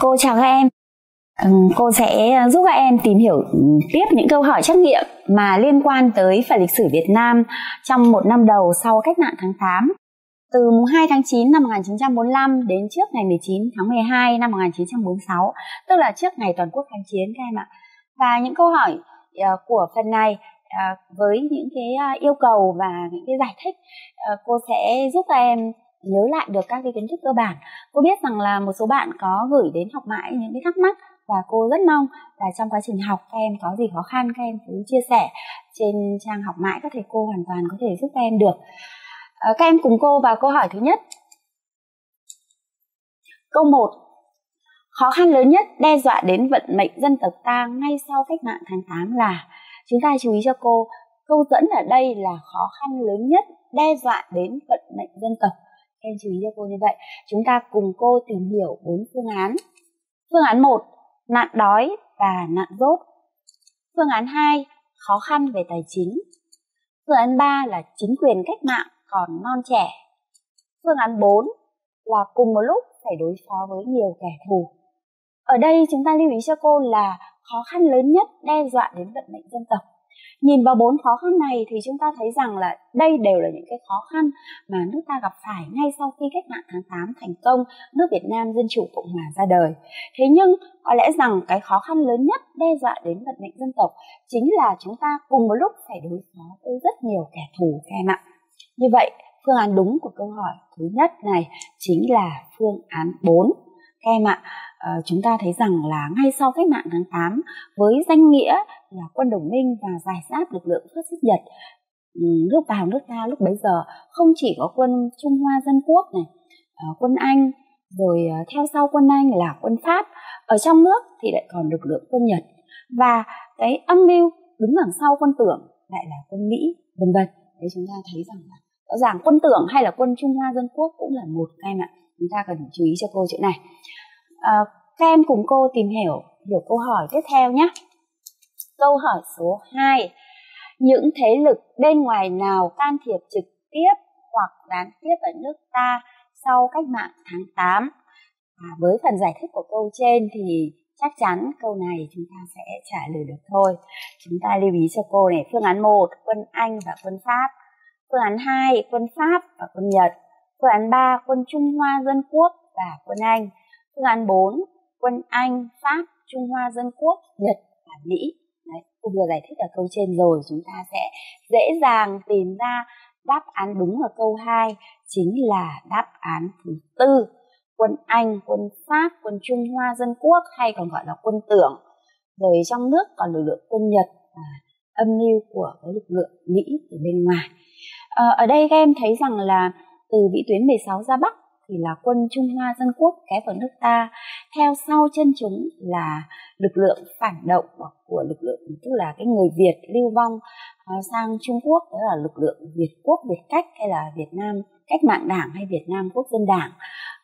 Cô chào các em. Cô sẽ giúp các em tìm hiểu tiếp những câu hỏi trắc nghiệm mà liên quan tới phần lịch sử Việt Nam trong một năm đầu sau cách mạng tháng 8. Từ mùng 2 tháng 9 năm 1945 đến trước ngày 19 tháng 12 năm 1946, tức là trước ngày toàn quốc kháng chiến các em ạ. Và những câu hỏi ờ, của phần này ờ, với những cái ờ, yêu cầu và những cái giải thích cô sẽ giúp các em nhớ lại được các cái kiến thức cơ bản. Cô biết rằng là một số bạn có gửi đến học mãi những cái thắc mắc và cô rất mong là trong quá trình học các em có gì khó khăn các em cứ chia sẻ trên trang học mãi các thầy cô hoàn toàn có thể giúp các em được. À, các em cùng cô vào câu hỏi thứ nhất. Câu 1 khó khăn lớn nhất đe dọa đến vận mệnh dân tộc ta ngay sau cách mạng tháng 8 là chúng ta chú ý cho cô câu dẫn ở đây là khó khăn lớn nhất đe dọa đến vận mệnh dân tộc em chú ý cho cô như vậy. Chúng ta cùng cô tìm hiểu bốn phương án. Phương án 1 nạn đói và nạn dốt phương án 2 khó khăn về tài chính. Phương án 3 là chính quyền cách mạng còn non trẻ. Phương án 4 là cùng một lúc phải đối phó với nhiều kẻ thù. Ở đây chúng ta lưu ý cho cô là khó khăn lớn nhất đe dọa đến vận mệnh dân tộc. Nhìn vào bốn khó khăn này thì chúng ta thấy rằng là đây đều là những cái khó khăn mà nước ta gặp phải ngay sau khi cách mạng tháng 8 thành công, nước Việt Nam Dân Chủ Cộng Hòa ra đời. Thế nhưng có lẽ rằng cái khó khăn lớn nhất đe dọa đến vận mệnh dân tộc chính là chúng ta cùng một lúc phải đối phó với rất nhiều kẻ thù các em ạ. Như vậy, phương án đúng của câu hỏi thứ nhất này chính là phương án 4. Các em ạ, à, chúng ta thấy rằng là ngay sau cách mạng tháng 8 với danh nghĩa là quân đồng minh và giải giáp lực lượng phát xít Nhật ừ, nước vào nước ta lúc bấy giờ không chỉ có quân Trung Hoa Dân Quốc này, ờ, quân Anh, rồi ờ, theo sau quân Anh là quân Pháp, ở trong nước thì lại còn lực lượng quân Nhật. Và cái âm mưu đứng đằng sau quân tưởng lại là quân Mỹ, vân vân. Đấy chúng ta thấy rằng là rõ ràng quân tưởng hay là quân Trung Hoa Dân Quốc cũng là một em ạ chúng ta cần chú ý cho cô chuyện này à, các em cùng cô tìm hiểu hiểu câu hỏi tiếp theo nhé. Câu hỏi số 2 những thế lực bên ngoài nào can thiệp trực tiếp hoặc gián tiếp ở nước ta sau cách mạng tháng 8 à, với phần giải thích của câu trên thì chắc chắn câu này chúng ta sẽ trả lời được thôi. Chúng ta lưu ý cho cô này phương án 1 quân Anh và quân Pháp. Phương án 2 quân Pháp và quân Nhật. Phương án 3 quân Trung Hoa Dân Quốc và quân Anh. Phương án 4, quân Anh, Pháp, Trung Hoa Dân Quốc, Nhật và Mỹ. Đấy, tôi vừa giải thích ở câu trên rồi, chúng ta sẽ dễ dàng tìm ra đáp án đúng ở câu 2 chính là đáp án thứ tư. Quân Anh, quân Pháp, quân Trung Hoa Dân Quốc hay còn gọi là quân tưởng. Rồi trong nước còn lực lượng quân Nhật và âm mưu của cái lực lượng Mỹ từ bên ngoài. À, ở đây các em thấy rằng là từ vĩ tuyến 16 ra Bắc thì là quân Trung Hoa Dân Quốc kéo vào nước ta. Theo sau chân chúng là lực lượng phản động của lực lượng tức là cái người Việt lưu vong ờ, sang Trung Quốc đó là lực lượng Việt Quốc Việt Cách hay là Việt Nam Cách mạng Đảng hay Việt Nam Quốc dân Đảng.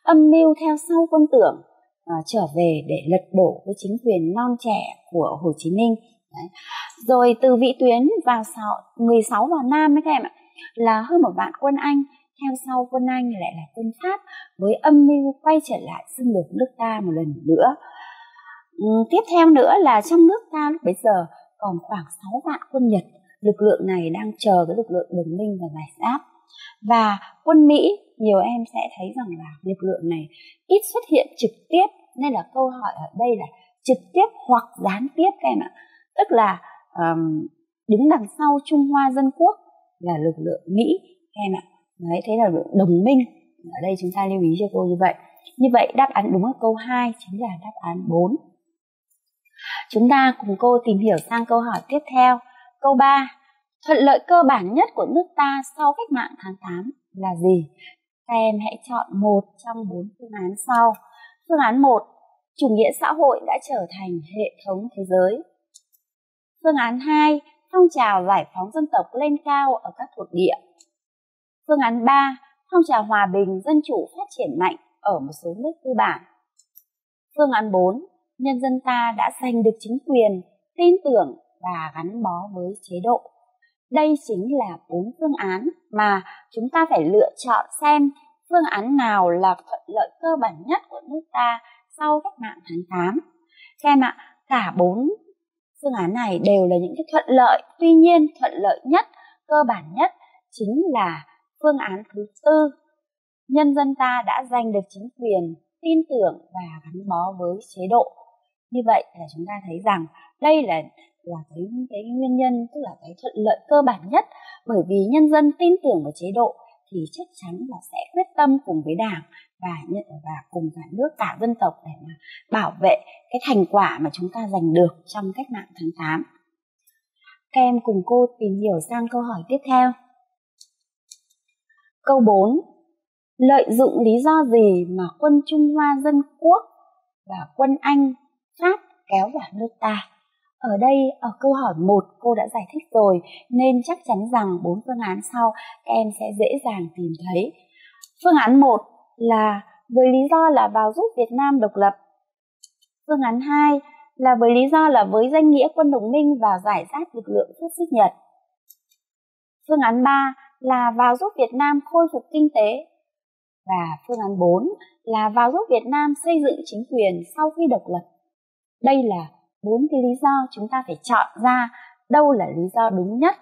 Âm mưu theo sau quân tưởng à, trở về để lật đổ với chính quyền non trẻ của Hồ Chí Minh. Đấy. rồi từ vị tuyến vào 16 vào Nam ấy các em ạ là hơn một vạn quân Anh theo sau quân Anh lại là quân Pháp với âm mưu quay trở lại xâm lược nước ta một lần nữa. Ừ, tiếp theo nữa là trong nước ta lúc bấy giờ còn khoảng 6 vạn quân Nhật, lực lượng này đang chờ cái lực lượng đồng minh và giải giáp. Và quân Mỹ, nhiều em sẽ thấy rằng là lực lượng này ít xuất hiện trực tiếp nên là câu hỏi ở đây là trực tiếp hoặc gián tiếp các em ạ. Tức là um, đứng đằng sau Trung Hoa Dân Quốc là lực lượng Mỹ các em ạ Đấy, thế là đồng minh. Ở đây chúng ta lưu ý cho cô như vậy. Như vậy đáp án đúng ở câu 2 chính là đáp án 4. Chúng ta cùng cô tìm hiểu sang câu hỏi tiếp theo. Câu 3. Thuận lợi cơ bản nhất của nước ta sau cách mạng tháng 8 là gì? Các em hãy chọn một trong bốn phương án sau. Phương án 1. Chủ nghĩa xã hội đã trở thành hệ thống thế giới. Phương án 2. Phong trào giải phóng dân tộc lên cao ở các thuộc địa. Phương án 3, phong trào hòa bình, dân chủ phát triển mạnh ở một số nước tư bản. Phương án 4, nhân dân ta đã giành được chính quyền, tin tưởng và gắn bó với chế độ. Đây chính là bốn phương án mà chúng ta phải lựa chọn xem phương án nào là thuận lợi cơ bản nhất của nước ta sau cách mạng tháng 8. Các em ạ, cả bốn phương án này đều là những cái thuận lợi, tuy nhiên thuận lợi nhất, cơ bản nhất chính là phương án thứ tư. Nhân dân ta đã giành được chính quyền, tin tưởng và gắn bó với chế độ. Như vậy là chúng ta thấy rằng đây là là cái cái nguyên nhân tức là cái thuận lợi cơ bản nhất bởi vì nhân dân tin tưởng vào chế độ thì chắc chắn là sẽ quyết tâm cùng với đảng và nhận và cùng cả nước cả dân tộc để mà bảo vệ cái thành quả mà chúng ta giành được trong cách mạng tháng 8. Các em cùng cô tìm hiểu sang câu hỏi tiếp theo. Câu 4. Lợi dụng lý do gì mà quân Trung Hoa Dân Quốc và quân Anh, Pháp kéo vào nước ta? Ở đây, ở câu hỏi 1 cô đã giải thích rồi nên chắc chắn rằng bốn phương án sau các em sẽ dễ dàng tìm thấy. Phương án 1 là với lý do là vào giúp Việt Nam độc lập. Phương án 2 là với lý do là với danh nghĩa quân đồng minh và giải giáp lực lượng phát xít Nhật. Phương án 3 là vào giúp Việt Nam khôi phục kinh tế. Và phương án 4 là vào giúp Việt Nam xây dựng chính quyền sau khi độc lập. Đây là bốn cái lý do chúng ta phải chọn ra đâu là lý do đúng nhất.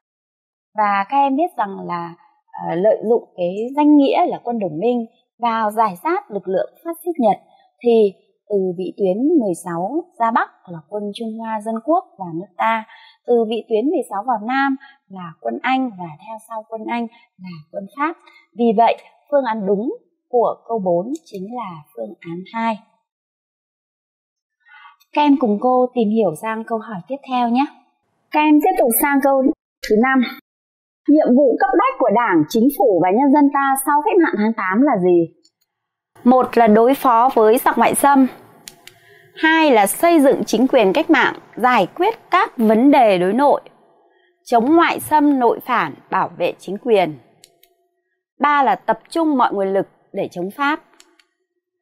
Và các em biết rằng là uh, lợi dụng cái danh nghĩa là quân đồng minh vào giải sát lực lượng phát xít Nhật thì từ vị tuyến 16 ra Bắc là quân Trung Hoa Dân Quốc và nước ta, từ vị tuyến 16 vào Nam là quân Anh và theo sau quân Anh là quân Pháp. Vì vậy, phương án đúng của câu 4 chính là phương án 2. Các em cùng cô tìm hiểu sang câu hỏi tiếp theo nhé. Các em tiếp tục sang câu thứ 5. Nhiệm vụ cấp bách của Đảng, Chính phủ và nhân dân ta sau cách mạng tháng 8 là gì? Một là đối phó với giặc ngoại xâm. Hai là xây dựng chính quyền cách mạng, giải quyết các vấn đề đối nội, chống ngoại xâm nội phản, bảo vệ chính quyền. Ba là tập trung mọi nguồn lực để chống Pháp.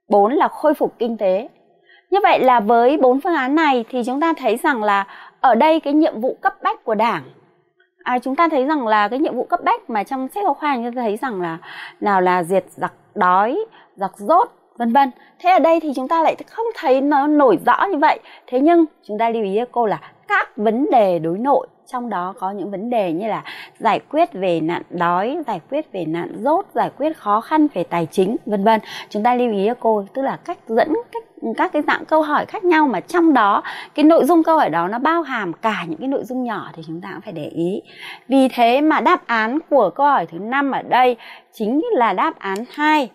Bốn là khôi phục kinh tế. Như vậy là với bốn phương án này thì chúng ta thấy rằng là ở đây cái nhiệm vụ cấp bách của Đảng à, chúng ta thấy rằng là cái nhiệm vụ cấp bách mà trong sách giáo khoa chúng ta thấy rằng là nào là diệt giặc đói giặc rốt vân vân. Thế ở đây thì chúng ta lại không thấy nó nổi rõ như vậy. Thế nhưng chúng ta lưu ý cho cô là các vấn đề đối nội, trong đó có những vấn đề như là giải quyết về nạn đói, giải quyết về nạn rốt, giải quyết khó khăn về tài chính, vân vân. Chúng ta lưu ý cho cô, tức là cách dẫn, cách, các cái dạng câu hỏi khác nhau mà trong đó, cái nội dung câu hỏi đó nó bao hàm cả những cái nội dung nhỏ thì chúng ta cũng phải để ý. Vì thế mà đáp án của câu hỏi thứ năm ở đây chính là đáp án 2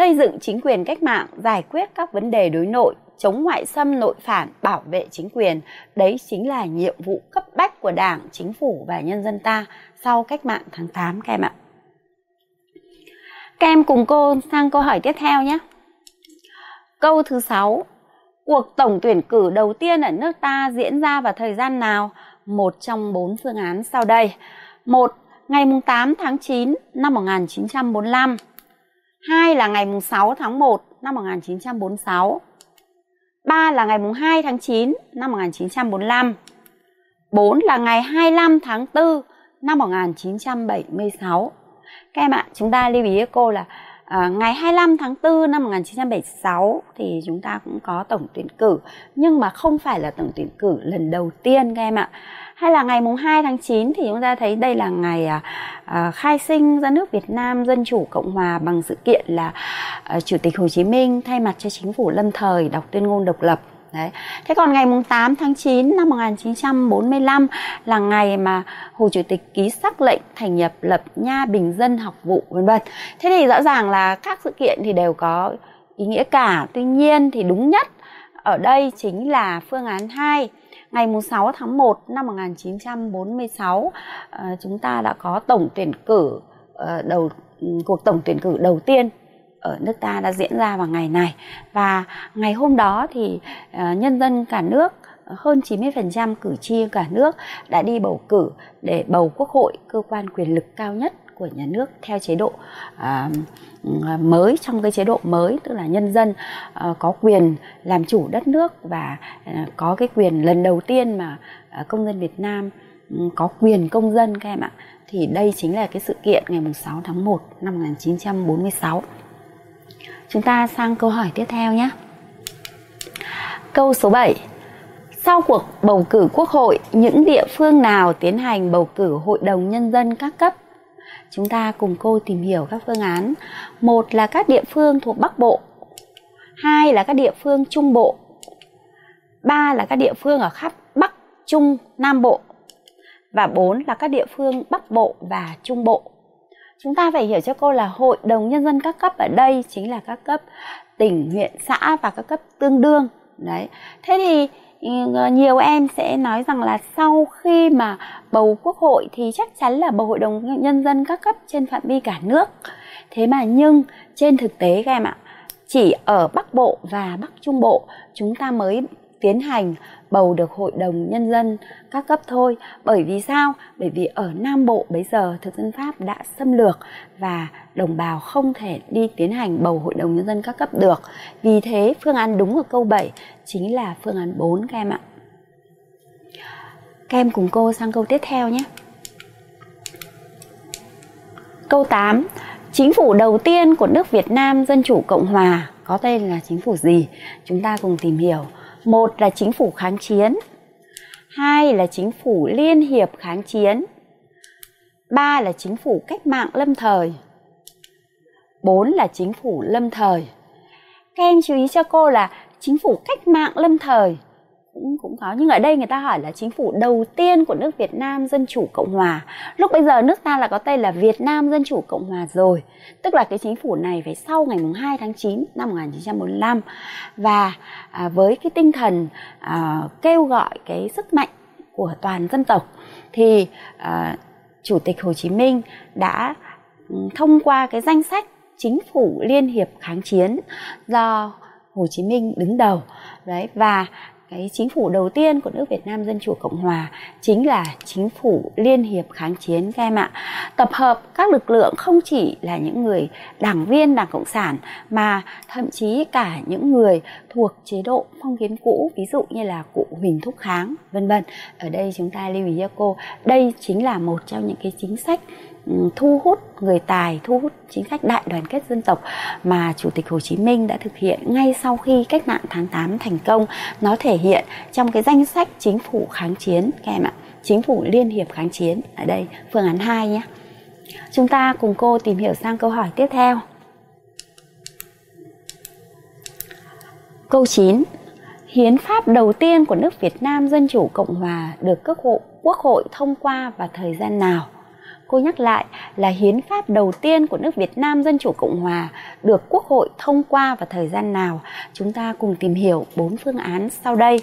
xây dựng chính quyền cách mạng, giải quyết các vấn đề đối nội, chống ngoại xâm nội phản, bảo vệ chính quyền. Đấy chính là nhiệm vụ cấp bách của đảng, chính phủ và nhân dân ta sau cách mạng tháng 8 các em ạ. Các em cùng cô sang câu hỏi tiếp theo nhé. Câu thứ sáu. Cuộc tổng tuyển cử đầu tiên ở nước ta diễn ra vào thời gian nào? Một trong bốn phương án sau đây. Một, ngày 8 tháng 9 năm 1945 2 là ngày mùng 6 tháng 1 năm 1946 3 là ngày mùng 2 tháng 9 năm 1945 4 là ngày 25 tháng 4 năm 1976 Các em ạ, chúng ta lưu ý với cô là à, ngày 25 tháng 4 năm 1976 thì chúng ta cũng có tổng tuyển cử. Nhưng mà không phải là tổng tuyển cử lần đầu tiên các em ạ hay là ngày mùng 2 tháng 9 thì chúng ta thấy đây là ngày à, à, khai sinh ra nước Việt Nam Dân Chủ Cộng Hòa bằng sự kiện là à, Chủ tịch Hồ Chí Minh thay mặt cho chính phủ lâm thời đọc tuyên ngôn độc lập Đấy. Thế còn ngày mùng 8 tháng 9 năm 1945 là ngày mà Hồ Chủ tịch ký sắc lệnh thành nhập lập Nha Bình Dân học vụ vân vân. Thế thì rõ ràng là các sự kiện thì đều có ý nghĩa cả. Tuy nhiên thì đúng nhất ở đây chính là phương án 2 ngày 6 tháng 1 năm 1946 ờ, chúng ta đã có tổng tuyển cử ờ, đầu, cuộc tổng tuyển cử đầu tiên ở nước ta đã diễn ra vào ngày này. Và ngày hôm đó thì ờ, nhân dân cả nước, hơn 90% cử tri cả nước đã đi bầu cử để bầu quốc hội cơ quan quyền lực cao nhất của nhà nước theo chế độ à, mới trong cái chế độ mới tức là nhân dân à, có quyền làm chủ đất nước và à, có cái quyền lần đầu tiên mà à, công dân Việt Nam ừ, có quyền công dân các em ạ. Thì đây chính là cái sự kiện ngày 6 tháng 1 năm 1946 chúng ta sang câu hỏi tiếp theo nhé. Câu số 7 sau cuộc bầu cử quốc hội, những địa phương nào tiến hành bầu cử hội đồng nhân dân các cấp? Chúng ta cùng cô tìm hiểu các phương án. Một là các địa phương thuộc Bắc Bộ, hai là các địa phương Trung Bộ, ba là các địa phương ở khắp Bắc, Trung, Nam Bộ và bốn là các địa phương Bắc Bộ và Trung Bộ. Chúng ta phải hiểu cho cô là hội đồng nhân dân các cấp ở đây chính là các cấp tỉnh, huyện, xã và các cấp tương đương. Đấy. Thế thì Ờ, nhiều em sẽ nói rằng là sau khi mà bầu quốc hội thì chắc chắn là bầu hội đồng nhân dân các cấp trên phạm vi cả nước. Thế mà nhưng trên thực tế các em ạ, chỉ ở Bắc Bộ và Bắc Trung Bộ chúng ta mới tiến hành bầu được hội đồng nhân dân các cấp thôi. Bởi vì sao? Bởi vì ở nam bộ bây giờ thực dân pháp đã xâm lược và đồng bào không thể đi tiến hành bầu hội đồng nhân dân các cấp được. Vì thế, phương án đúng ở câu 7 chính là phương án 4 các em ạ. Các em cùng cô sang câu tiếp theo nhé. Câu 8 chính phủ đầu tiên của nước Việt Nam Dân Chủ Cộng Hòa có tên là chính phủ gì? Chúng ta cùng tìm hiểu một là chính phủ kháng chiến. Hai là chính phủ liên hiệp kháng chiến. Ba là chính phủ cách mạng lâm thời. Bốn là chính phủ lâm thời. Các em chú ý cho cô là chính phủ cách mạng lâm thời cũng cũng có nhưng ở đây người ta hỏi là chính phủ đầu tiên của nước Việt Nam Dân chủ Cộng hòa. Lúc bây giờ nước ta là có tên là Việt Nam Dân chủ Cộng hòa rồi. Tức là cái chính phủ này phải sau ngày 2 tháng 9 năm 1945 và à, với cái tinh thần à, kêu gọi cái sức mạnh của toàn dân tộc thì à, Chủ tịch Hồ Chí Minh đã ừ, thông qua cái danh sách chính phủ liên hiệp kháng chiến do Hồ Chí Minh đứng đầu đấy và cái chính phủ đầu tiên của nước Việt Nam Dân Chủ Cộng Hòa chính là chính phủ liên hiệp kháng chiến các em ạ. Tập hợp các lực lượng không chỉ là những người đảng viên Đảng Cộng sản mà thậm chí cả những người thuộc chế độ phong kiến cũ ví dụ như là cụ Huỳnh Thúc Kháng vân vân. Ở đây chúng ta lưu ý cho cô, đây chính là một trong những cái chính sách thu hút người tài, thu hút chính sách đại đoàn kết dân tộc mà Chủ tịch Hồ Chí Minh đã thực hiện ngay sau khi cách mạng tháng 8 thành công. Nó thể hiện trong cái danh sách chính phủ kháng chiến các em ạ. Chính phủ liên hiệp kháng chiến ở đây phương án 2 nhé. Chúng ta cùng cô tìm hiểu sang câu hỏi tiếp theo. Câu 9. Hiến pháp đầu tiên của nước Việt Nam Dân Chủ Cộng Hòa được quốc hội, quốc hội thông qua vào thời gian nào? Cô nhắc lại là hiến pháp đầu tiên của nước Việt Nam Dân Chủ Cộng Hòa được Quốc hội thông qua vào thời gian nào? Chúng ta cùng tìm hiểu bốn phương án sau đây.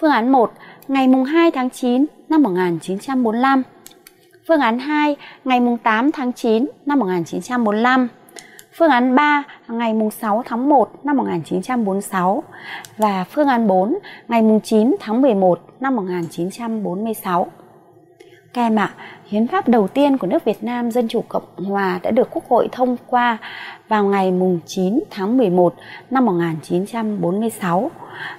Phương án 1, ngày mùng 2 tháng 9 năm 1945. Phương án 2, ngày mùng 8 tháng 9 năm 1945. Phương án 3 ngày mùng 6 tháng 1 năm 1946 và phương án 4 ngày mùng 9 tháng 11 năm 1946. Các em ạ, hiến pháp đầu tiên của nước Việt Nam Dân Chủ Cộng Hòa đã được Quốc hội thông qua vào ngày mùng 9 tháng 11 năm 1946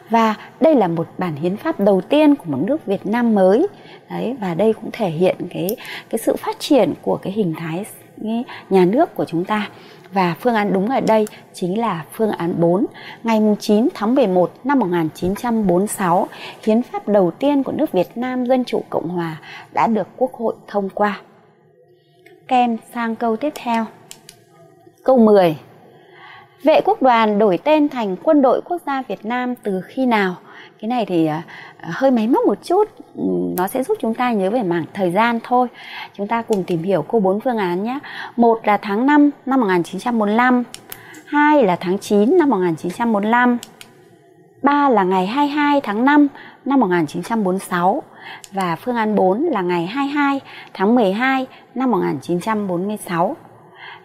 và đây là một bản hiến pháp đầu tiên của một nước Việt Nam mới. Đấy và đây cũng thể hiện cái cái sự phát triển của cái hình thái nhà nước của chúng ta. Và phương án đúng ở đây chính là phương án 4. Ngày 9 tháng 11 năm 1946, hiến pháp đầu tiên của nước Việt Nam Dân Chủ Cộng Hòa đã được Quốc hội thông qua. Kem sang câu tiếp theo. Câu 10. Vệ quốc đoàn đổi tên thành Quân đội Quốc gia Việt Nam từ khi nào? cái này thì à, hơi máy móc một chút ừ, nó sẽ giúp chúng ta nhớ về mảng thời gian thôi chúng ta cùng tìm hiểu cô bốn phương án nhé một là tháng 5 năm 1945 hai là tháng 9 năm 1945 ba là ngày 22 tháng 5 năm 1946 và phương án 4 là ngày 22 tháng 12 năm 1946.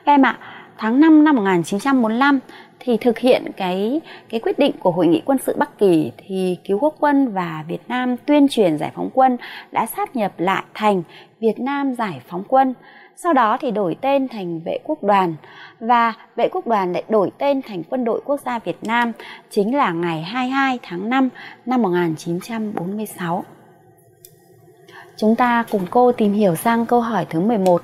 Các em ạ, tháng 5 năm 1945 thì thực hiện cái cái quyết định của hội nghị quân sự Bắc Kỳ thì cứu quốc quân và Việt Nam tuyên truyền giải phóng quân đã sáp nhập lại thành Việt Nam giải phóng quân. Sau đó thì đổi tên thành vệ quốc đoàn và vệ quốc đoàn lại đổi tên thành quân đội quốc gia Việt Nam chính là ngày 22 tháng 5 năm 1946. Chúng ta cùng cô tìm hiểu sang câu hỏi thứ 11.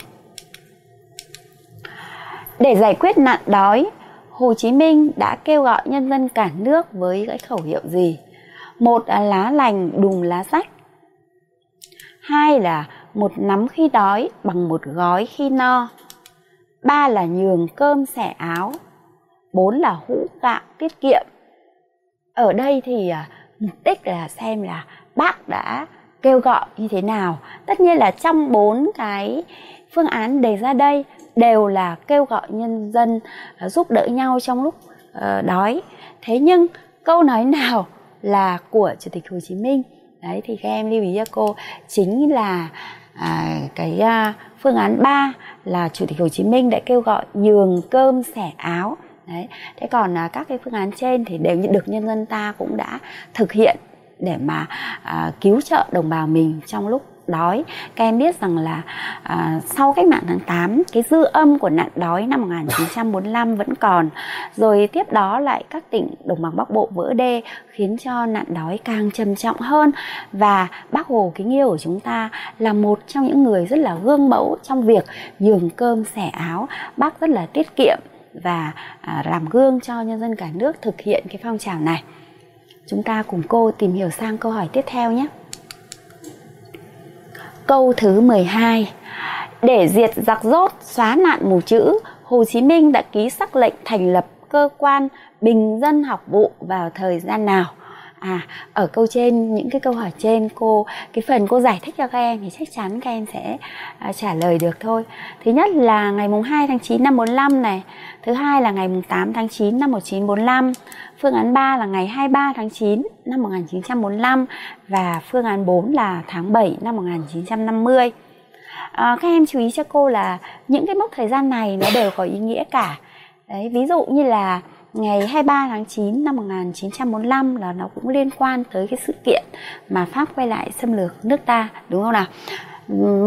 Để giải quyết nạn đói, Hồ Chí Minh đã kêu gọi nhân dân cả nước với cái khẩu hiệu gì? một là lá lành đùm lá rách. Hai là một nắm khi đói bằng một gói khi no. Ba là nhường cơm xẻ áo. Bốn là hũ gạo tiết kiệm. Ở đây thì à, mục đích là xem là bác đã kêu gọi như thế nào. Tất nhiên là trong bốn cái phương án đề ra đây đều là kêu gọi nhân dân à, giúp đỡ nhau trong lúc ờ, đói. Thế nhưng câu nói nào là của chủ tịch hồ chí minh? Đấy thì các em lưu ý cho cô. Chính là à, cái à, phương án 3 là chủ tịch hồ chí minh đã kêu gọi nhường cơm sẻ áo. Đấy thế còn à, các cái phương án trên thì đều được nhân dân ta cũng đã thực hiện để mà à, cứu trợ đồng bào mình trong lúc đói. Các em biết rằng là à, sau cách mạng tháng 8 cái dư âm của nạn đói năm 1945 vẫn còn. Rồi tiếp đó lại các tỉnh đồng bằng bắc bộ vỡ đê khiến cho nạn đói càng trầm trọng hơn. Và bác hồ kính yêu của chúng ta là một trong những người rất là gương mẫu trong việc nhường cơm xẻ áo. Bác rất là tiết kiệm và à, làm gương cho nhân dân cả nước thực hiện cái phong trào này. Chúng ta cùng cô tìm hiểu sang câu hỏi tiếp theo nhé. Câu thứ 12 Để diệt giặc rốt, xóa nạn mù chữ, Hồ Chí Minh đã ký sắc lệnh thành lập cơ quan bình dân học vụ vào thời gian nào? À, ở câu trên những cái câu hỏi trên cô cái phần cô giải thích cho các em thì chắc chắn các em sẽ à, trả lời được thôi. Thứ nhất là ngày mùng 2 tháng 9 năm 45 này, thứ hai là ngày mùng 8 tháng 9 năm 1945, phương án 3 là ngày 23 tháng 9 năm 1945 và phương án 4 là tháng 7 năm 1950. À, các em chú ý cho cô là những cái mốc thời gian này nó đều có ý nghĩa cả. Đấy, ví dụ như là ngày 23 tháng 9 năm 1945 là nó cũng liên quan tới cái sự kiện mà Pháp quay lại xâm lược nước ta đúng không nào?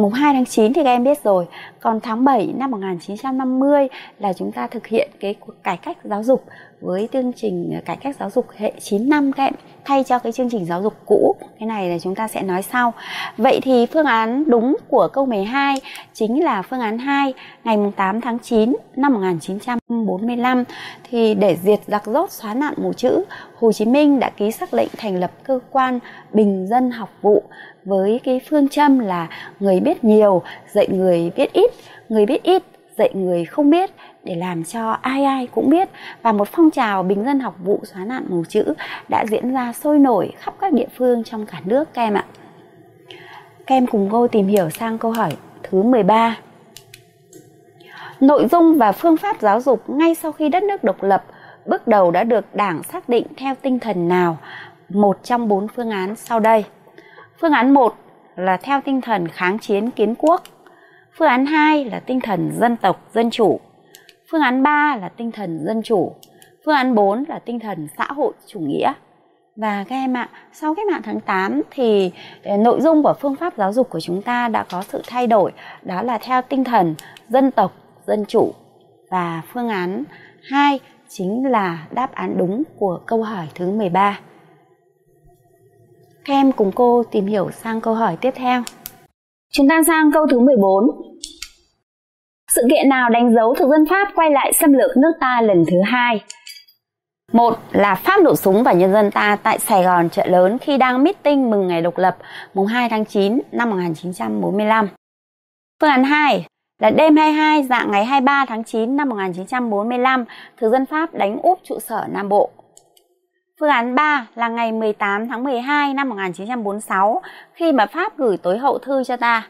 Mùng 2 tháng 9 thì các em biết rồi Còn tháng 7 năm 1950 là chúng ta thực hiện cái cuộc cải cách giáo dục với chương trình à, cải cách giáo dục hệ 9 năm các em, thay cho cái chương trình giáo dục cũ. Cái này là chúng ta sẽ nói sau. Vậy thì phương án đúng của câu 12 chính là phương án 2 ngày 8 tháng 9 năm 1945 thì để diệt giặc rốt xóa nạn mù chữ, Hồ Chí Minh đã ký sắc lệnh thành lập cơ quan bình dân học vụ với cái phương châm là người biết nhiều, dạy người biết ít. Người biết ít dạy người không biết, để làm cho ai ai cũng biết và một phong trào bình dân học vụ xóa nạn mù chữ đã diễn ra sôi nổi khắp các địa phương trong cả nước, các em ạ. Các em cùng cô tìm hiểu sang câu hỏi thứ 13. Nội dung và phương pháp giáo dục ngay sau khi đất nước độc lập bước đầu đã được Đảng xác định theo tinh thần nào? Một trong bốn phương án sau đây. Phương án 1 là theo tinh thần kháng chiến kiến quốc. Phương án 2 là tinh thần dân tộc dân chủ. Phương án 3 là tinh thần dân chủ. Phương án 4 là tinh thần xã hội chủ nghĩa. Và các em ạ, sau cách mạng tháng 8 thì ờ, nội dung của phương pháp giáo dục của chúng ta đã có sự thay đổi, đó là theo tinh thần dân tộc, dân chủ. Và phương án 2 chính là đáp án đúng của câu hỏi thứ 13. Các em cùng cô tìm hiểu sang câu hỏi tiếp theo. Chúng ta sang câu thứ 14. Sự kiện nào đánh dấu thực dân Pháp quay lại xâm lược nước ta lần thứ hai? Một là Pháp nổ súng vào nhân dân ta tại Sài Gòn chợ lớn khi đang meeting mừng ngày độc lập mùng 2 tháng 9 năm 1945. Phương án 2 là đêm 22 dạng ngày 23 tháng 9 năm 1945, thực dân Pháp đánh úp trụ sở Nam Bộ. Phương án 3 là ngày 18 tháng 12 năm 1946 khi mà Pháp gửi tối hậu thư cho ta.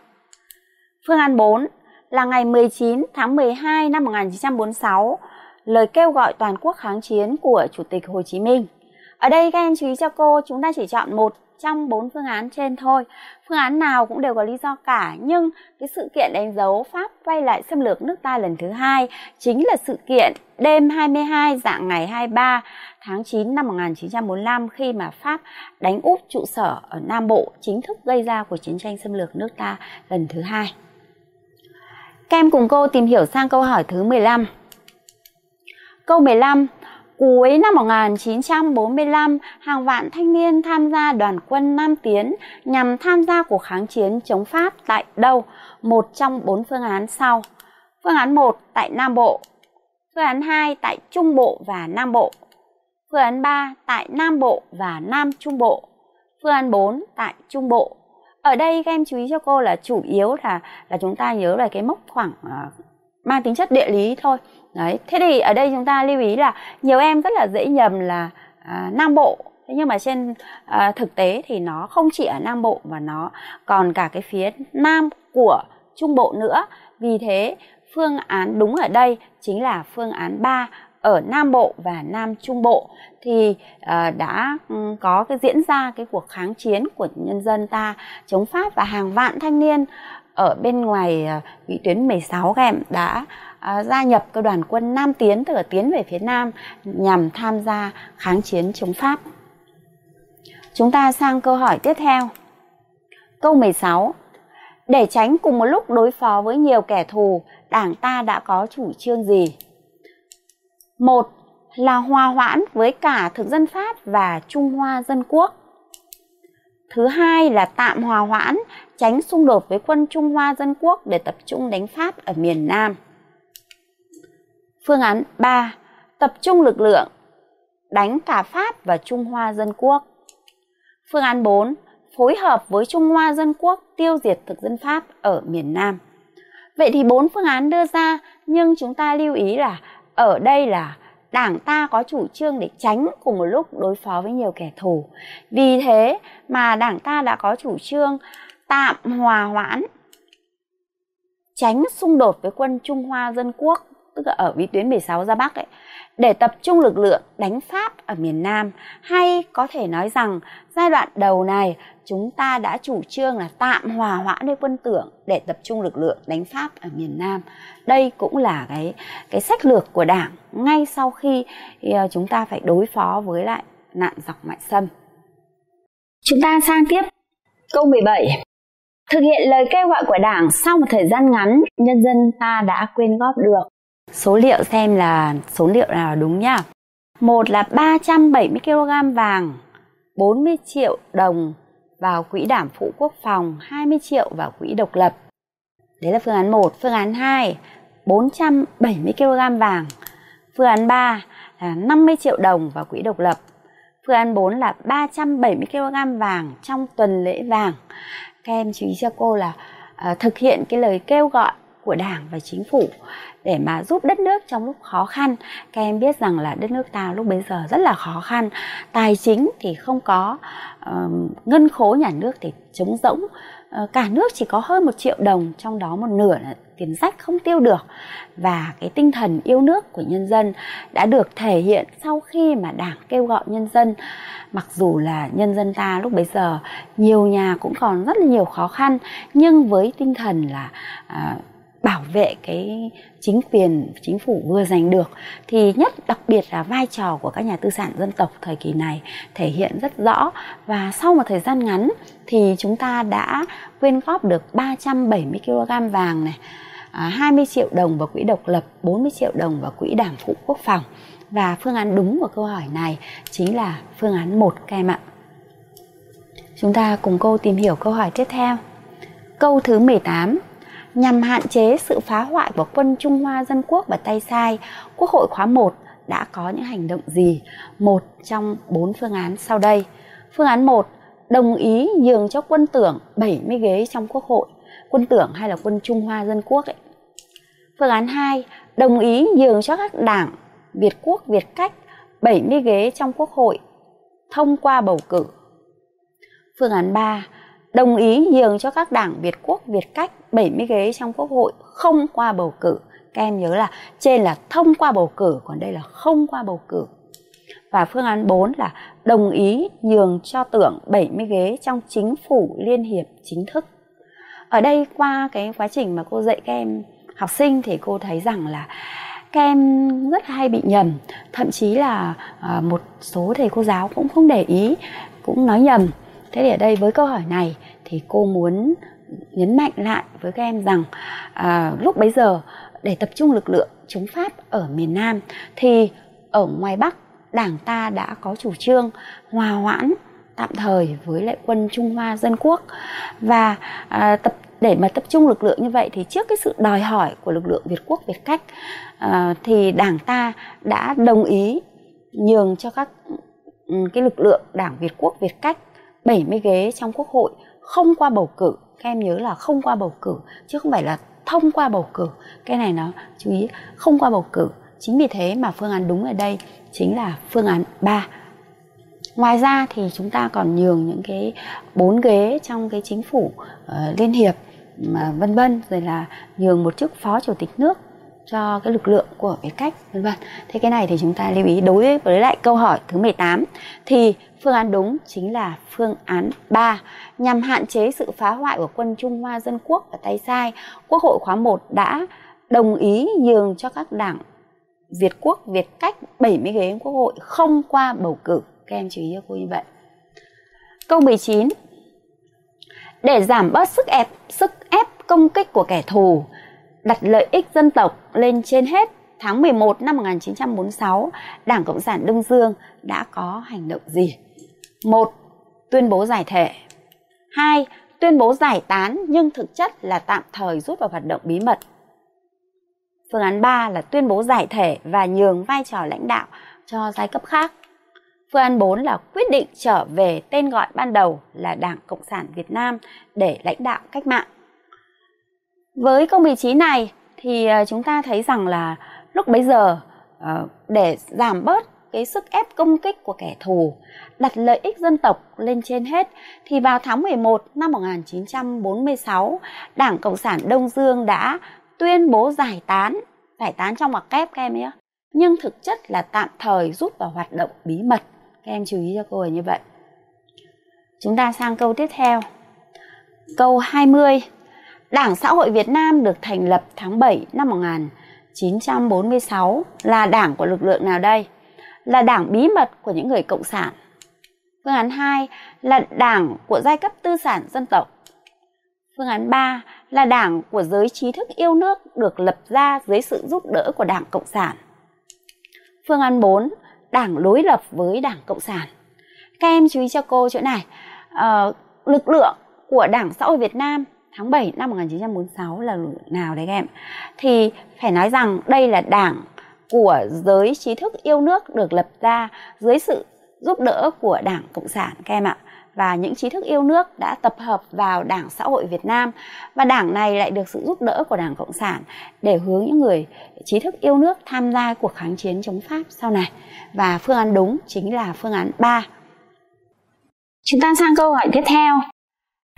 Phương án 4 là ngày 19 tháng 12 năm 1946, lời kêu gọi toàn quốc kháng chiến của Chủ tịch Hồ Chí Minh. Ở đây các em chú ý cho cô, chúng ta chỉ chọn một trong bốn phương án trên thôi. Phương án nào cũng đều có lý do cả, nhưng cái sự kiện đánh dấu Pháp quay lại xâm lược nước ta lần thứ hai chính là sự kiện đêm 22 dạng ngày 23 tháng 9 năm 1945 khi mà Pháp đánh úp trụ sở ở Nam Bộ chính thức gây ra cuộc chiến tranh xâm lược nước ta lần thứ hai. Các em cùng cô tìm hiểu sang câu hỏi thứ 15. Câu 15. Cuối năm 1945, hàng vạn thanh niên tham gia đoàn quân Nam Tiến nhằm tham gia cuộc kháng chiến chống Pháp tại đâu? Một trong bốn phương án sau. Phương án 1 tại Nam Bộ, phương án 2 tại Trung Bộ và Nam Bộ, Phương án 3 tại Nam Bộ và Nam Trung Bộ. Phương án 4 tại Trung Bộ. Ở đây các em chú ý cho cô là chủ yếu là là chúng ta nhớ về cái mốc khoảng uh, mang tính chất địa lý thôi. Đấy, thế thì ở đây chúng ta lưu ý là nhiều em rất là dễ nhầm là uh, Nam Bộ thế nhưng mà trên uh, thực tế thì nó không chỉ ở Nam Bộ mà nó còn cả cái phía Nam của Trung Bộ nữa. Vì thế phương án đúng ở đây chính là phương án 3 ở Nam Bộ và Nam Trung Bộ thì uh, đã ừ, có cái diễn ra cái cuộc kháng chiến của nhân dân ta chống Pháp và hàng vạn thanh niên ở bên ngoài ờ, uh, vị tuyến 16 gẹm đã uh, gia nhập cơ đoàn quân Nam Tiến tức là tiến về phía Nam nhằm tham gia kháng chiến chống Pháp. Chúng ta sang câu hỏi tiếp theo. Câu 16. Để tránh cùng một lúc đối phó với nhiều kẻ thù, Đảng ta đã có chủ trương gì? Một là hòa hoãn với cả thực dân Pháp và Trung Hoa Dân Quốc. Thứ hai là tạm hòa hoãn, tránh xung đột với quân Trung Hoa Dân Quốc để tập trung đánh Pháp ở miền Nam. Phương án 3. Tập trung lực lượng đánh cả Pháp và Trung Hoa Dân Quốc. Phương án 4. Phối hợp với Trung Hoa Dân Quốc tiêu diệt thực dân Pháp ở miền Nam. Vậy thì bốn phương án đưa ra nhưng chúng ta lưu ý là ở đây là đảng ta có chủ trương để tránh cùng một lúc đối phó với nhiều kẻ thù. Vì thế mà đảng ta đã có chủ trương tạm hòa hoãn, tránh xung đột với quân Trung Hoa Dân Quốc tức là ở vĩ tuyến 16 ra Bắc ấy để tập trung lực lượng đánh Pháp ở miền Nam hay có thể nói rằng giai đoạn đầu này chúng ta đã chủ trương là tạm hòa hoãn nơi quân tưởng để tập trung lực lượng đánh Pháp ở miền Nam. Đây cũng là cái cái sách lược của Đảng ngay sau khi ờ, chúng ta phải đối phó với lại nạn dọc ngoại xâm. Chúng ta sang tiếp câu 17. Thực hiện lời kêu gọi của Đảng sau một thời gian ngắn, nhân dân ta đã quyên góp được Số liệu xem là số liệu nào đúng nhá. Một là 370 kg vàng, 40 triệu đồng vào quỹ đảm phụ quốc phòng, 20 triệu vào quỹ độc lập. Đấy là phương án 1. Phương án 2, 470 kg vàng. Phương án 3 là 50 triệu đồng vào quỹ độc lập. Phương án 4 là 370 kg vàng trong tuần lễ vàng. Các em chú ý cho cô là uh, thực hiện cái lời kêu gọi của Đảng và Chính phủ để mà giúp đất nước trong lúc khó khăn. Các em biết rằng là đất nước ta lúc bấy giờ rất là khó khăn. Tài chính thì không có uh, ngân khố nhà nước thì trống rỗng. Uh, cả nước chỉ có hơn một triệu đồng trong đó một nửa là tiền sách không tiêu được. Và cái tinh thần yêu nước của nhân dân đã được thể hiện sau khi mà đảng kêu gọi nhân dân. Mặc dù là nhân dân ta lúc bấy giờ nhiều nhà cũng còn rất là nhiều khó khăn nhưng với tinh thần là uh, bảo vệ cái chính quyền chính phủ vừa giành được, thì nhất đặc biệt là vai trò của các nhà tư sản dân tộc thời kỳ này thể hiện rất rõ. Và sau một thời gian ngắn thì chúng ta đã quyên góp được 370 kg vàng này à, 20 triệu đồng vào quỹ độc lập 40 triệu đồng vào quỹ đảm phụ quốc phòng. Và phương án đúng của câu hỏi này chính là phương án 1 các em ạ. Chúng ta cùng cô tìm hiểu câu hỏi tiếp theo. Câu thứ 18 nhằm hạn chế sự phá hoại của quân Trung Hoa Dân Quốc và tay sai, Quốc hội khóa 1 đã có những hành động gì? Một trong bốn phương án sau đây. Phương án 1, đồng ý nhường cho quân tưởng 70 ghế trong Quốc hội. Quân tưởng hay là quân Trung Hoa Dân Quốc ấy. Phương án 2, đồng ý nhường cho các đảng Việt Quốc, Việt Cách 70 ghế trong Quốc hội thông qua bầu cử. Phương án 3, đồng ý nhường cho các đảng Việt Quốc, Việt Cách 70 ghế trong Quốc hội không qua bầu cử. Các em nhớ là trên là thông qua bầu cử, còn đây là không qua bầu cử. Và phương án 4 là đồng ý nhường cho tưởng 70 ghế trong chính phủ liên hiệp chính thức. Ở đây qua cái quá trình mà cô dạy các em học sinh thì cô thấy rằng là các em rất hay bị nhầm thậm chí là à, một số thầy cô giáo cũng không để ý cũng nói nhầm thế thì ở đây với câu hỏi này thì cô muốn nhấn mạnh lại với các em rằng à, lúc bấy giờ để tập trung lực lượng chống Pháp ở miền Nam thì ở ngoài Bắc đảng ta đã có chủ trương hòa hoãn tạm thời với lại quân Trung Hoa Dân Quốc. Và à, tập để mà tập trung lực lượng như vậy thì trước cái sự đòi hỏi của lực lượng Việt Quốc Việt Cách à, thì đảng ta đã đồng ý nhường cho các ừ, cái lực lượng Đảng Việt Quốc Việt Cách 70 ghế trong Quốc hội không qua bầu cử. Các em nhớ là không qua bầu cử chứ không phải là thông qua bầu cử. Cái này nó chú ý không qua bầu cử. Chính vì thế mà phương án đúng ở đây chính là phương án 3. Ngoài ra thì chúng ta còn nhường những cái bốn ghế trong cái chính phủ uh, liên hiệp mà vân vân rồi là nhường một chức phó chủ tịch nước cho cái lực lượng của cái cách vân vân. Thế cái này thì chúng ta lưu ý đối với lại câu hỏi thứ 18 thì phương án đúng chính là phương án 3 nhằm hạn chế sự phá hoại của quân Trung Hoa Dân Quốc và tay sai. Quốc hội khóa 1 đã đồng ý nhường cho các đảng Việt Quốc, Việt Cách 70 ghế quốc hội không qua bầu cử. Các em chú ý cho cô như vậy. Câu 19 để giảm bớt sức ép sức ép công kích của kẻ thù, đặt lợi ích dân tộc lên trên hết, tháng 11 năm 1946, Đảng Cộng sản Đông Dương đã có hành động gì? một Tuyên bố giải thể. hai Tuyên bố giải tán nhưng thực chất là tạm thời rút vào hoạt động bí mật. Phương án 3 là tuyên bố giải thể và nhường vai trò lãnh đạo cho giai cấp khác. Phương án 4 là quyết định trở về tên gọi ban đầu là Đảng Cộng sản Việt Nam để lãnh đạo cách mạng. Với câu 19 này thì ờ, chúng ta thấy rằng là lúc bấy giờ ờ, để giảm bớt cái sức ép công kích của kẻ thù, đặt lợi ích dân tộc lên trên hết thì vào tháng 11 năm 1946, Đảng Cộng sản Đông Dương đã tuyên bố giải tán, giải tán trong ngoặc kép các em nhé. Nhưng thực chất là tạm thời rút vào hoạt động bí mật. Các em chú ý cho cô ấy như vậy. Chúng ta sang câu tiếp theo. Câu 20. Đảng Xã hội Việt Nam được thành lập tháng 7 năm 1946 là đảng của lực lượng nào đây? Là đảng bí mật của những người cộng sản. Phương án 2 là đảng của giai cấp tư sản dân tộc. Phương án 3 là đảng của giới trí thức yêu nước được lập ra dưới sự giúp đỡ của Đảng Cộng sản. Phương án 4 đảng đối lập với Đảng Cộng sản. Các em chú ý cho cô chỗ này. À, lực lượng của Đảng Xã hội Việt Nam tháng 7 năm 1946 là lực lượng nào đấy các em? Thì phải nói rằng đây là đảng của giới trí thức yêu nước được lập ra dưới sự giúp đỡ của Đảng Cộng sản các em ạ và những trí thức yêu nước đã tập hợp vào Đảng Xã hội Việt Nam và đảng này lại được sự giúp đỡ của Đảng Cộng sản để hướng những người trí thức yêu nước tham gia cuộc kháng chiến chống Pháp sau này. Và phương án đúng chính là phương án 3. Chúng ta sang câu hỏi tiếp theo.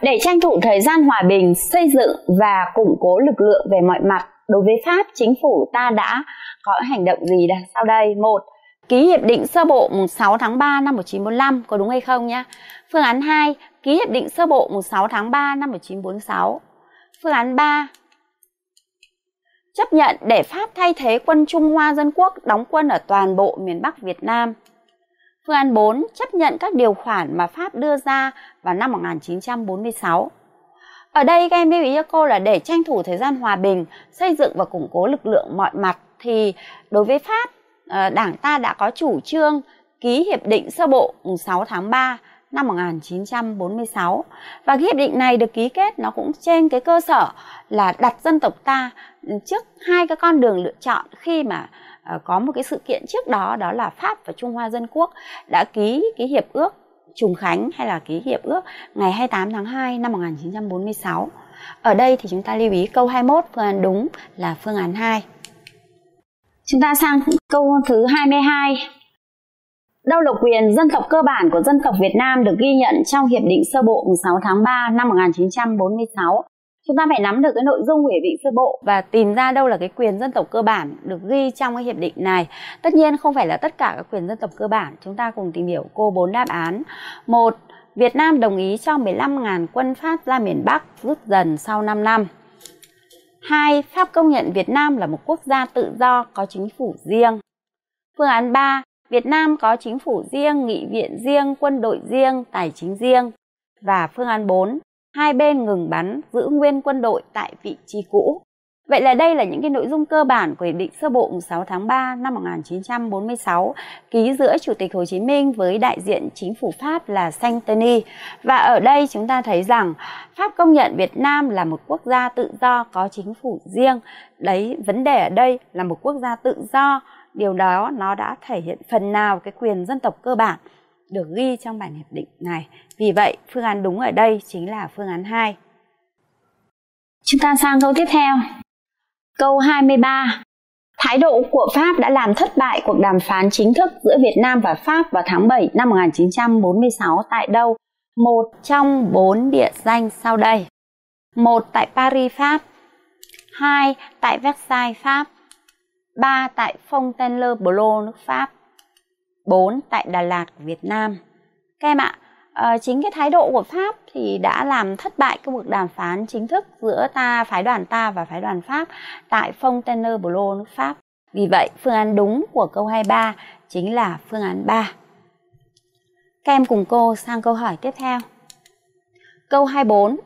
Để tranh thủ thời gian hòa bình, xây dựng và củng cố lực lượng về mọi mặt, đối với Pháp, chính phủ ta đã có hành động gì đây? Sau đây, một Ký hiệp định sơ bộ mùng 6 tháng 3 năm 1945, có đúng hay không nhá? Phương án 2, ký hiệp định sơ bộ mùng 6 tháng 3 năm 1946. Phương án 3, chấp nhận để Pháp thay thế quân Trung Hoa Dân Quốc đóng quân ở toàn bộ miền Bắc Việt Nam. Phương án 4, chấp nhận các điều khoản mà Pháp đưa ra vào năm 1946. Ở đây các em lưu ý cho cô là để tranh thủ thời gian hòa bình, xây dựng và củng cố lực lượng mọi mặt thì đối với Pháp, ờ, Đảng ta đã có chủ trương ký hiệp định sơ bộ 6 tháng 3 năm 1946 và cái hiệp định này được ký kết nó cũng trên cái cơ sở là đặt dân tộc ta trước hai cái con đường lựa chọn khi mà uh, Ờ, có một cái sự kiện trước đó đó là Pháp và Trung Hoa Dân Quốc đã ký cái hiệp ước trùng khánh hay là ký hiệp ước ngày 28 tháng 2 năm 1946. Ở đây thì chúng ta lưu ý câu 21 phương án đúng là phương án 2. Chúng ta sang câu thứ 22. Đâu là quyền dân tộc cơ bản của dân tộc Việt Nam được ghi nhận trong Hiệp định sơ bộ 6 tháng 3 năm 1946. Chúng ta phải nắm được cái nội dung của Hiệp định sơ bộ và tìm ra đâu là cái quyền dân tộc cơ bản được ghi trong cái hiệp định này. Tất nhiên không phải là tất cả các quyền dân tộc cơ bản. Chúng ta cùng tìm hiểu cô bốn đáp án. Một, Việt Nam đồng ý cho 15.000 quân Pháp ra miền Bắc rút dần sau 5 năm. Hai, Pháp công nhận Việt Nam là một quốc gia tự do có chính phủ riêng. Phương án 3, Việt Nam có chính phủ riêng, nghị viện riêng, quân đội riêng, tài chính riêng. Và phương án 4, hai bên ngừng bắn, giữ nguyên quân đội tại vị trí cũ. Vậy là đây là những cái nội dung cơ bản của Hiệp định sơ bộ 6 tháng 3 năm 1946 ký giữa Chủ tịch Hồ Chí Minh với đại diện chính phủ Pháp là Saint-Denis. Và ở đây chúng ta thấy rằng Pháp công nhận Việt Nam là một quốc gia tự do có chính phủ riêng. Đấy, vấn đề ở đây là một quốc gia tự do điều đó nó đã thể hiện phần nào cái quyền dân tộc cơ bản được ghi trong bản hiệp định này. Vì vậy, phương án đúng ở đây chính là phương án 2. Chúng ta sang câu tiếp theo. Câu 23. Thái độ của Pháp đã làm thất bại cuộc đàm phán chính thức giữa Việt Nam và Pháp vào tháng 7 năm 1946 tại đâu? Một trong bốn địa danh sau đây. Một tại Paris, Pháp. Hai tại Versailles, Pháp. ba tại Fontainebleau, nước Pháp. 4 tại Đà Lạt, Việt Nam. Các em ạ, à, chính cái thái độ của Pháp thì đã làm thất bại cái cuộc đàm phán chính thức giữa ta phái đoàn ta và phái đoàn Pháp tại Fontainebleau, nước Pháp. Vì vậy, phương án đúng của câu 23 chính là phương án 3. Các em cùng cô sang câu hỏi tiếp theo. Câu 24.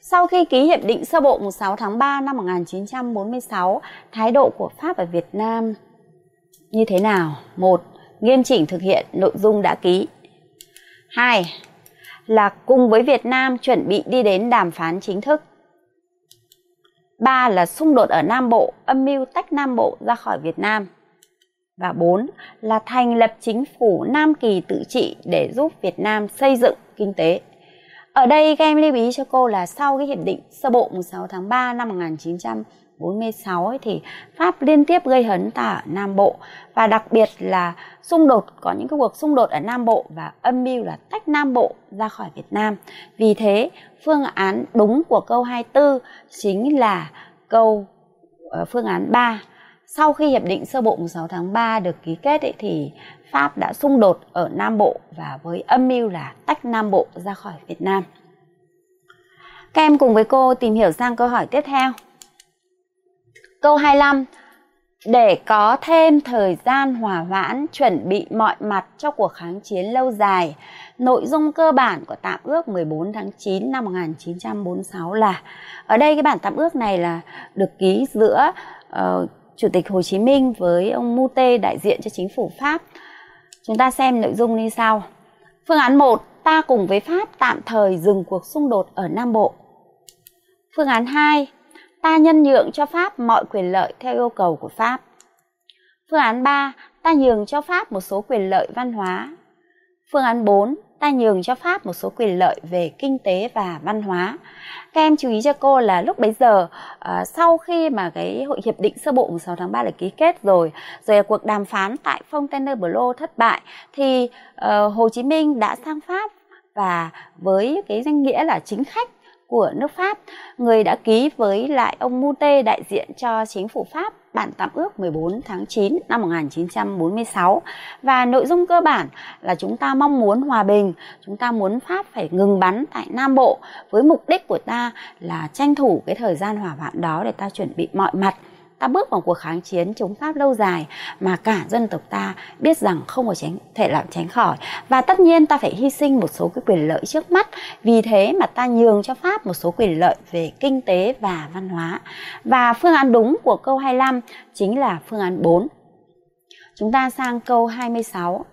Sau khi ký hiệp định sơ bộ 16 tháng 3 năm 1946, thái độ của Pháp ở Việt Nam như thế nào? 1 nghiêm chỉnh thực hiện nội dung đã ký. 2. Là cùng với Việt Nam chuẩn bị đi đến đàm phán chính thức. 3 là xung đột ở Nam Bộ, âm mưu tách Nam Bộ ra khỏi Việt Nam. Và 4 là thành lập chính phủ Nam Kỳ tự trị để giúp Việt Nam xây dựng kinh tế. Ở đây các em lưu ý cho cô là sau cái hiệp định sơ bộ 16 tháng 3 năm 1900 46 ấy thì Pháp liên tiếp gây hấn ta ở Nam Bộ và đặc biệt là xung đột có những cái cuộc xung đột ở Nam Bộ và âm mưu là tách Nam Bộ ra khỏi Việt Nam. Vì thế, phương án đúng của câu 24 chính là câu uh, phương án 3. Sau khi hiệp định sơ bộ 16 tháng 3 được ký kết ấy, thì Pháp đã xung đột ở Nam Bộ và với âm mưu là tách Nam Bộ ra khỏi Việt Nam. Các em cùng với cô tìm hiểu sang câu hỏi tiếp theo. Câu 25 để có thêm thời gian hòa hoãn chuẩn bị mọi mặt cho cuộc kháng chiến lâu dài, nội dung cơ bản của tạm ước 14 tháng 9 năm 1946 là ở đây cái bản tạm ước này là được ký giữa uh, Chủ tịch Hồ Chí Minh với ông Mute đại diện cho chính phủ Pháp. Chúng ta xem nội dung như sau. Phương án 1, ta cùng với Pháp tạm thời dừng cuộc xung đột ở Nam Bộ. Phương án 2, ta nhân nhượng cho Pháp mọi quyền lợi theo yêu cầu của Pháp. Phương án 3, ta nhường cho Pháp một số quyền lợi văn hóa. Phương án 4, ta nhường cho Pháp một số quyền lợi về kinh tế và văn hóa. Các em chú ý cho cô là lúc bấy giờ uh, sau khi mà cái hội hiệp định sơ bộ 16 tháng 3 là ký kết rồi, rồi là cuộc đàm phán tại Fontainebleau thất bại thì uh, Hồ Chí Minh đã sang Pháp và với cái danh nghĩa là chính khách của nước Pháp, người đã ký với lại ông Mute đại diện cho chính phủ Pháp bản tạm ước 14 tháng 9 năm 1946 và nội dung cơ bản là chúng ta mong muốn hòa bình, chúng ta muốn Pháp phải ngừng bắn tại Nam Bộ với mục đích của ta là tranh thủ cái thời gian hỏa hoạn đó để ta chuẩn bị mọi mặt ta bước vào cuộc kháng chiến chống Pháp lâu dài mà cả dân tộc ta biết rằng không có tránh, thể làm tránh khỏi. Và tất nhiên ta phải hy sinh một số cái quyền lợi trước mắt. Vì thế mà ta nhường cho Pháp một số quyền lợi về kinh tế và văn hóa. Và phương án đúng của câu 25 chính là phương án 4 chúng ta sang câu 26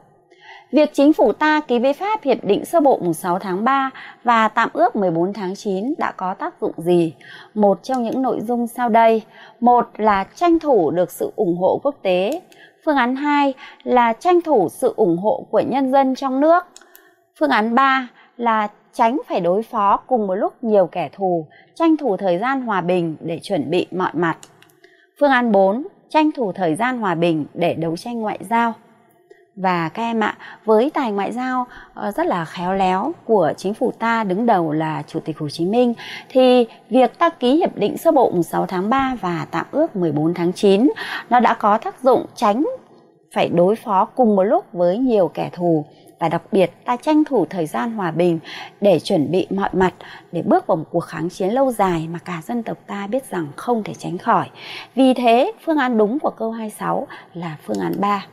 Việc chính phủ ta ký với Pháp hiệp định sơ bộ mùng 6 tháng 3 và tạm ước 14 tháng 9 đã có tác dụng gì? Một trong những nội dung sau đây. Một là tranh thủ được sự ủng hộ quốc tế. Phương án 2 là tranh thủ sự ủng hộ của nhân dân trong nước. Phương án 3 là tránh phải đối phó cùng một lúc nhiều kẻ thù, tranh thủ thời gian hòa bình để chuẩn bị mọi mặt. Phương án 4 tranh thủ thời gian hòa bình để đấu tranh ngoại giao và các em ạ với tài ngoại giao ờ, rất là khéo léo của chính phủ ta đứng đầu là chủ tịch Hồ Chí Minh thì việc ta ký hiệp định sơ bộ 6 tháng 3 và tạm ước 14 tháng 9 nó đã có tác dụng tránh phải đối phó cùng một lúc với nhiều kẻ thù và đặc biệt ta tranh thủ thời gian hòa bình để chuẩn bị mọi mặt để bước vào một cuộc kháng chiến lâu dài mà cả dân tộc ta biết rằng không thể tránh khỏi. Vì thế, phương án đúng của câu 26 là phương án 3.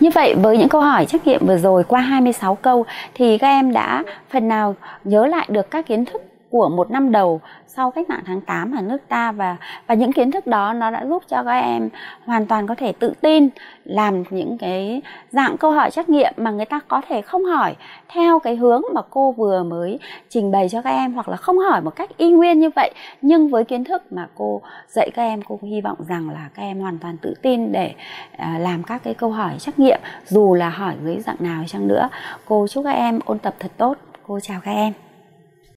Như vậy, với những câu hỏi trắc nghiệm vừa rồi qua 26 câu, thì các em đã phần nào nhớ lại được các kiến thức của một năm đầu sau cách mạng tháng 8 ở nước ta và và những kiến thức đó nó đã giúp cho các em hoàn toàn có thể tự tin làm những cái dạng câu hỏi trắc nghiệm mà người ta có thể không hỏi theo cái hướng mà cô vừa mới trình bày cho các em hoặc là không hỏi một cách y nguyên như vậy. Nhưng với kiến thức mà cô dạy các em, cô hy vọng rằng là các em hoàn toàn tự tin để à, làm các cái câu hỏi trắc nghiệm, dù là hỏi dưới dạng nào chăng nữa. Cô chúc các em ôn tập thật tốt. Cô chào các em.